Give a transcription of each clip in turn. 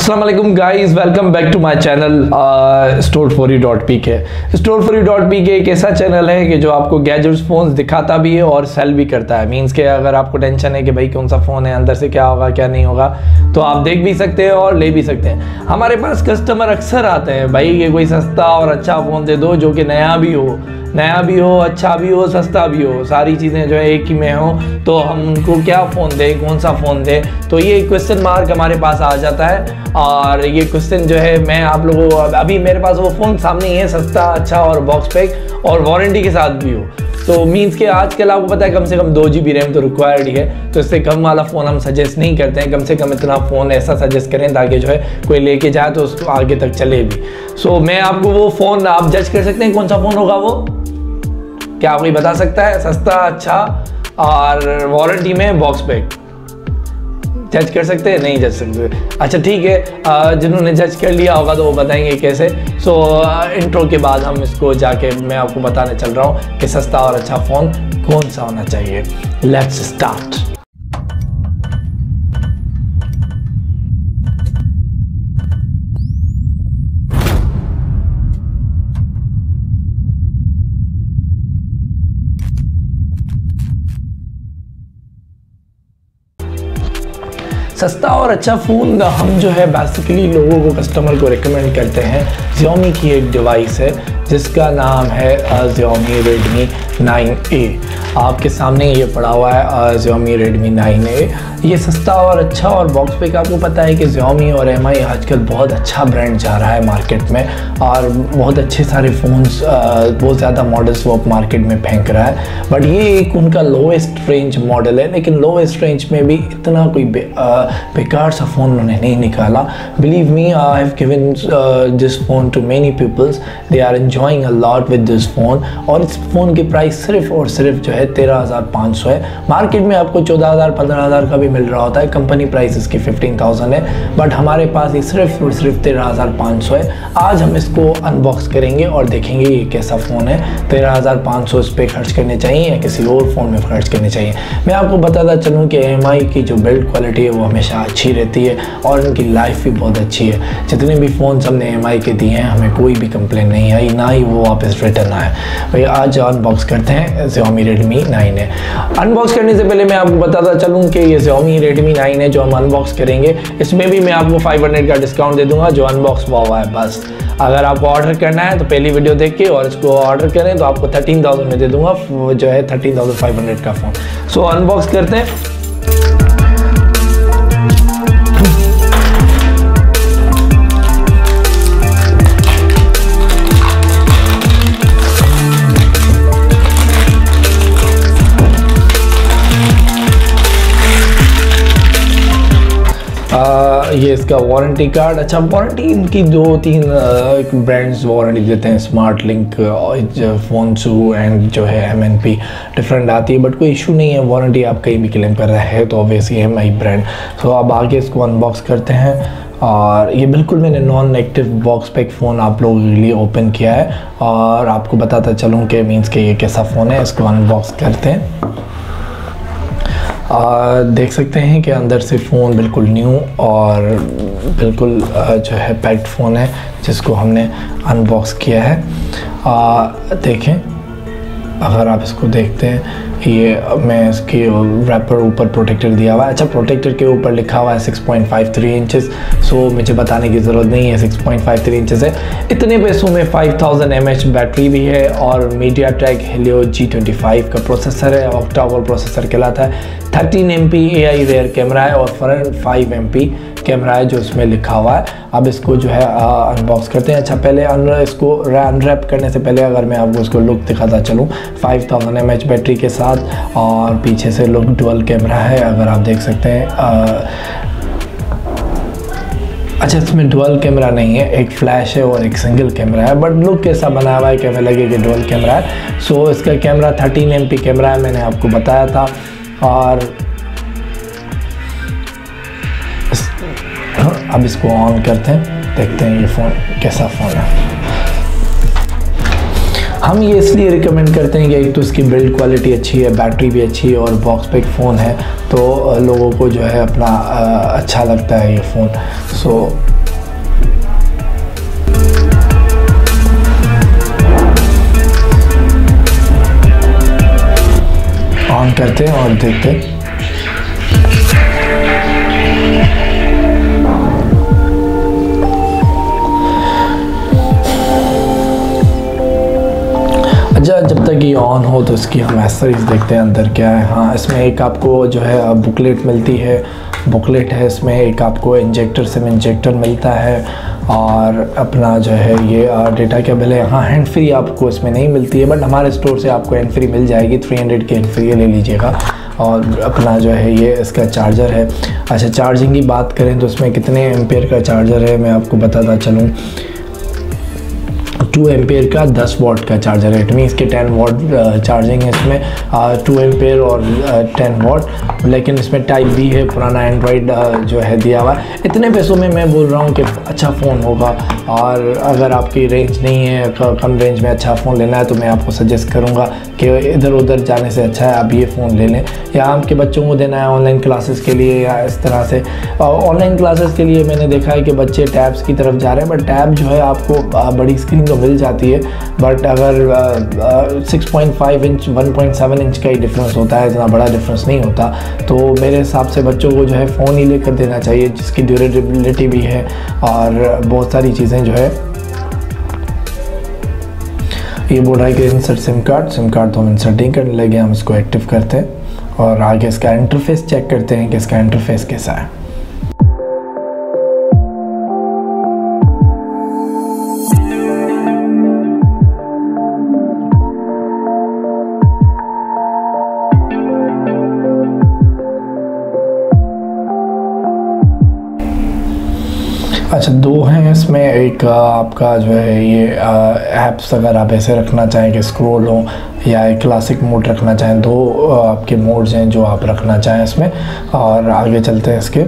Aslam guys welcome back to my channel store four dot P K store four dot P K एक ऐसा channel है कि जो आपको गैजेट्स फ़ोन दिखाता भी है और सेल भी करता है। मीन्स के अगर आपको टेंशन है कि भाई कौन सा फ़ोन है, अंदर से क्या होगा, क्या नहीं होगा तो आप देख भी सकते हैं और ले भी सकते हैं। हमारे पास कस्टमर अक्सर आते हैं, भाई ये कोई सस्ता और अच्छा फ़ोन दे दो जो कि नया भी हो। नया भी हो अच्छा भी हो सस्ता भी हो सारी चीज़ें जो है एक ही में हो तो हम उनको क्या फ़ोन दें कौन सा फ़ोन दें? तो ये क्वेश्चन मार्क हमारे पास आ जाता है। और ये क्वेश्चन जो है मैं आप लोगों को अभी मेरे पास वो फ़ोन सामने ही है सस्ता अच्छा और बॉक्स पैक और वारंटी के साथ भी हो। तो मीन्स के आजकल आपको पता है कम से कम दो जी बी रैम तो रिक्वायर्ड ही है। तो इससे कम वाला फ़ोन हम सजेस्ट नहीं करते हैं। कम से कम इतना फ़ोन ऐसा सजेस्ट करें ताकि जो है कोई लेके जाए तो उसको आगे तक चले भी। सो so, मैं आपको वो फ़ोन आप जज कर सकते हैं कौन सा फ़ोन होगा वो? क्या कोई बता सकता है? सस्ता अच्छा और वारंटी में बॉक्स पैक जज कर सकते हैं? नहीं जज सकते। अच्छा ठीक है। जिन्होंने जज कर लिया होगा तो वो बताएँगे कैसे। सो इंट्रो के बाद हम इसको जाके मैं आपको बताने चल रहा हूँ कि सस्ता और अच्छा फ़ोन कौन सा होना चाहिए। लेट्स स्टार्ट सस्ता और अच्छा फ़ोन हम जो है बेसिकली लोगों को कस्टमर को रिकमेंड करते हैं। जियोमी की एक डिवाइस है जिसका नाम है जियोमी रेडमी 9A आपके सामने ये पड़ा हुआ है जियोमी रेडमी 9A ये सस्ता और अच्छा और बॉक्स पे आपको पता है कि जियोमी और एम आजकल बहुत अच्छा ब्रांड जा रहा है मार्केट में और बहुत अच्छे सारे फ़ोन्स बहुत ज़्यादा मॉडल्स वो मार्केट में फेंक रहा है। बट ये एक उनका लोएस्ट रेंज मॉडल है लेकिन लोएस्ट रेंज में भी इतना कोई बे, बेकार सा फ़ोन उन्होंने नहीं निकाला। Believe me I have given this phone to many peoples they are enjoying a lot with this phone और इस फ़ोन की प्राइस सिर्फ़ और सिर्फ़ जो है तेरह हज़ार पाँच सौ है। मार्केट में आपको चौदह हज़ार, पंद्रह हज़ार का भी मिल रहा होता है। कंपनी प्राइस इसकी फिफ्टीन थाउज़ेंड है। बट हमारे पास ये सिर्फ़ और सिर्फ़ तेरह हज़ार पाँच सौ है। आज हम इसको अनबॉक्स करेंगे और देखेंगे ये कैसा फ़ोन है। तेरह हज़ार पाँच सौ इस पर खर्च करने चाहिए या किसी और फ़ोन में खर्च करने चाहिए। मैं आपको बताता चलूँ कि एम की जो बिल्ड क्वालिटी है, वो हमेशा अच्छी रहती है और इनकी लाइफ भी बहुत अच्छी है। जितने भी फ़ोन हमने एम के दिए हमें कोई भी कंप्लेन नहीं आई ना ही वो वापस रिटर्न आए। भाई, आज अनबॉक्स करते हैं जोमी रेडमी नाइन है। अनबॉक्स करने से पहले मैं आपको बताता चलूँ कि ये जोमी रेडमी नाइन है जो हम अनबॉक्स करेंगे। इसमें भी मैं आपको फाइव का डिस्काउंट दे दूँगा, जो अनबॉक्स हुआ हुआ है, बस। अगर आपको ऑर्डर करना है तो पहली वीडियो देख के और इसको ऑर्डर करें तो आपको थर्टीन थाउज़ेंड में दे दूँगा जो है थर्टीन थाउज़ेंड फाइव हंड्रेड का फ़ोन सो अनबॉक्स करते हैं। ये इसका वारंटी कार्ड अच्छा वारंटी इनकी दो तीन ब्रांड्स वारंटी देते हैं. स्मार्ट लिंक फ़ोन सू एंड जो है एम एन पी डिफरेंट आती है बट कोई इशू नहीं है. वारंटी आप कहीं भी क्लेम कर रहे हैं तो ऑब्वियसली एम आई ब्रांड तो अब आगे इसको अनबॉक्स करते हैं. और ये बिल्कुल मैंने non negative box pack phone आप लोगों के लिए ओपन किया है. और आपको बताता चलूँ कि मीन्स के ये कैसा फ़ोन है, इसको अनबॉक्स करते हैं. आ, देख सकते हैं कि अंदर से फ़ोन बिल्कुल न्यू और बिल्कुल जो है पैक्ड फ़ोन है जिसको हमने अनबॉक्स किया है। आ, देखें अगर आप इसको देखते हैं ये मैं इसके रैपर ऊपर प्रोटेक्टर दिया हुआ है। अच्छा प्रोटेक्टर के ऊपर लिखा हुआ है 6.53 इंचेस सो मुझे बताने की ज़रूरत नहीं है 6.53 इंचेस है। इतने पैसों में 5000 थाउज़ेंड बैटरी भी है और मीडिया ट्रैक हेलियो जी का प्रोसेसर है ऑक्टावर प्रोसेसर कहलाता है। Thirteen M P AI rear rare camera है और front five M P camera है जो इसमें लिखा हुआ है। अब इसको जो है अनबॉक्स करते हैं। अच्छा पहले अन इसको अनरैप करने से पहले अगर मैं आपको इसको लुक दिखाता चलूँ 5000 थाउज़ेंड बैटरी के साथ और पीछे से लुक डुअल कैमरा है अगर आप देख सकते हैं आ, अच्छा इसमें डुअल कैमरा नहीं है एक फ्लैश है और एक सिंगल कैमरा है बट लुक कैसा बना हुआ है कि हमें लगे कि डुअल कैमरा है। सो so, इसका कैमरा 13 एम कैमरा है मैंने आपको बताया था और अब इसको ऑन करते हैं देखते हैं ये फ़ोन कैसा फ़ोन है। हम ये इसलिए रिकमेंड करते हैं कि एक तो इसकी बिल्ड क्वालिटी अच्छी है बैटरी भी अच्छी है और बॉक्स पैक फ़ोन है तो लोगों को जो है अपना अच्छा लगता है ये फ़ोन सो ऑन करते हैं और देखते हैं. अच्छा जब तक ये ऑन हो तो इसकी हम एसरीज देखते हैं अंदर क्या है। हाँ इसमें एक आपको जो है बुकलेट मिलती है। बुकलेट है, इसमें एक आपको इंजेक्टर सिम इंजेक्टर मिलता है। और अपना जो है, ये डेटा केबल है हाँ हैंड फ्री आपको इसमें नहीं मिलती है बट हमारे स्टोर से आपको हैंड फ्री मिल जाएगी। 300 की हैंड फ्री ले लीजिएगा। और अपना जो है, ये, इसका चार्जर है। अच्छा चार्जिंग की बात करें तो इसमें कितने एम्पेयर का चार्जर है, मैं आपको बताता चलूँ। टू एम्पेयर का दस वॉट का चार्जर है। इट मीन्स के टेन वॉट चार्जिंग है इसमें। टू एम्पेयर और टेन वॉट लेकिन इसमें टाइप बी है, पुराना एंड्रॉयड जो है दिया हुआ। है इतने पैसों में मैं बोल रहा हूँ कि अच्छा फ़ोन होगा। और अगर आपकी रेंज नहीं है कम रेंज में अच्छा फ़ोन लेना है तो मैं आपको सजेस्ट करूँगा कि इधर उधर जाने से अच्छा है, आप ये फ़ोन ले लें। या आपके बच्चों को देना है ऑनलाइन क्लासेस के लिए या इस तरह से। ऑनलाइन क्लासेस के लिए मैंने देखा है कि बच्चे टैब्स की तरफ़ जा रहे हैं बट टैब जो है आपको बड़ी स्क्रीन तो मिल जाती है बट अगर six point five inch one point seven inch का ही डिफरेंस होता है, इतना बड़ा डिफरेंस नहीं होता तो मेरे हिसाब से बच्चों को जो है फ़ोन ही लेकर देना चाहिए, जिसकी ड्यूरेबिलिटी भी है और बहुत सारी चीज़ें जो है। ये बोल रहा है कि insert SIM card SIM card तो हम इंसर्टिंग करने लगे, हम इसको एक्टिव करते हैं और आगे इसका इंटरफेस चेक करते हैं कि इसका इंटरफेस कैसा है। अच्छा दो हैं इसमें। एक आपका जो है ये ऐप्स अगर आप ऐसे रखना चाहें कि स्क्रोल हो या एक क्लासिक मोड रखना चाहें, दो आपके मोड्स हैं जो आप रखना चाहें इसमें। और आगे चलते हैं इसके।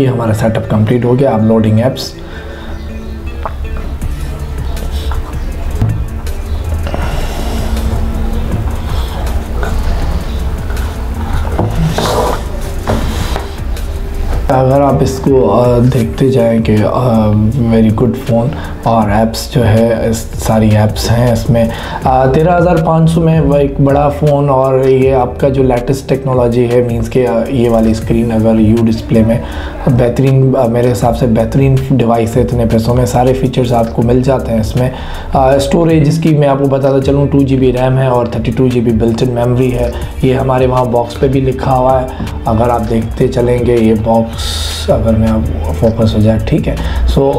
ये हमारा सेटअप कंप्लीट हो गया आप लोडिंग ऐप्स अगर आप इसको देखते जाएँ कि वेरी गुड फ़ोन और ऐप्स जो है, इस सारी ऐप्स हैं इसमें। तेरह हज़ार पाँच सौ में एक बड़ा फ़ोन और ये आपका जो लेटेस्ट टेक्नोलॉजी है मींस के ये वाली स्क्रीन अगर यू डिस्प्ले में बेहतरीन मेरे हिसाब से बेहतरीन डिवाइस है इतने पैसों में। सारे फीचर्स आपको मिल जाते हैं इसमें। स्टोरेज इसकी मैं आपको बताता चलूँ टू जी रैम है और thirty two G B memory है। ये हमारे वहाँ बॉक्स पे भी लिखा हुआ है। अगर आप देखते चलेंगे, ये बॉक्स अगर मैं आप फोकस हो जाए, ठीक है। सो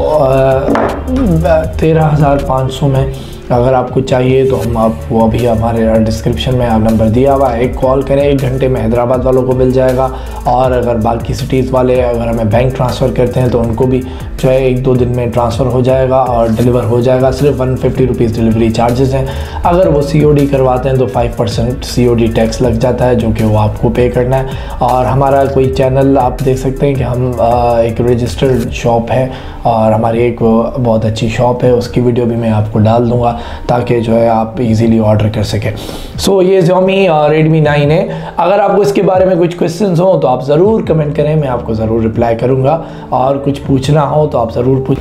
तेरह हज़ार पाँच सौ में। अगर आपको चाहिए तो हम आपको अभी हमारे डिस्क्रिप्शन में नंबर दिया हुआ है। एक कॉल करें, एक घंटे में हैदराबाद वालों को मिल जाएगा। और अगर बाकी सिटीज़ वाले अगर हमें बैंक ट्रांसफ़र करते हैं तो उनको भी जो है एक दो दिन में ट्रांसफ़र हो जाएगा और डिलीवर हो जाएगा। सिर्फ़ one fifty rupees delivery charges हैं। अगर वो सी ओ डी करवाते हैं तो five percent C O D tax लग जाता है, जो कि वो आपको पे करना है। और हमारा कोई चैनल आप देख सकते हैं कि हम एक रजिस्टर्ड शॉप है। और हमारी एक बहुत अच्छी शॉप है, उसकी वीडियो भी मैं आपको डाल दूँगा। ताकि जो है आप इजीली ऑर्डर कर सकें। सो so, ये जोमी रेडमी नाइन है। अगर आपको इसके बारे में कुछ क्वेश्चन हो तो आप ज़रूर कमेंट करें मैं आपको ज़रूर रिप्लाई करूँगा। और कुछ पूछना हो तो आप ज़रूर पूछ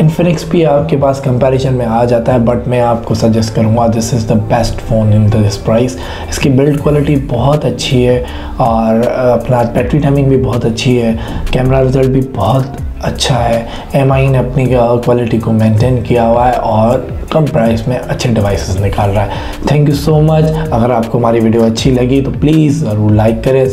इन्फिनिक्स भी आपके पास कंपैरिजन में आ जाता है बट मैं आपको सजेस्ट करूँगा this is the best phone in this price इसकी बिल्ड क्वालिटी बहुत अच्छी है और अपना बैटरी टाइमिंग भी बहुत अच्छी है। कैमरा रिज़ल्ट भी बहुत अच्छा है। एम ने अपनी क्वालिटी को मेंटेन किया हुआ है और कम प्राइस में अच्छे डिवाइसेस निकाल रहा है। थैंक यू सो मच अगर आपको हमारी वीडियो अच्छी लगी तो प्लीज़ ज़रूर लाइक करें